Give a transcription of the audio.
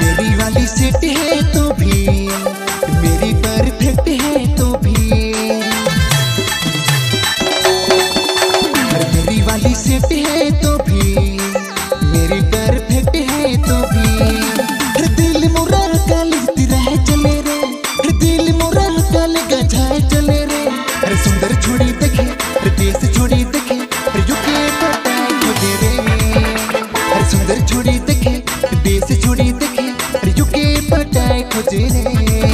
मेरी वाली सीट है तो भी, मेरी परफेक्ट है तो भी। मेरी वाली सीट है तो भी, मेरी परफेक्ट है तो भी। दिल मोरा काल रह चले रे दिल मोरा कल गजाए चले रे। अरे सुंदर छोड़ी देखे, अरे देश छोड़ी देखे, अरे युके पता तो दे रे। अरे सुंदर छोड़ी ज़िंदगी युगे पटाए खुजरे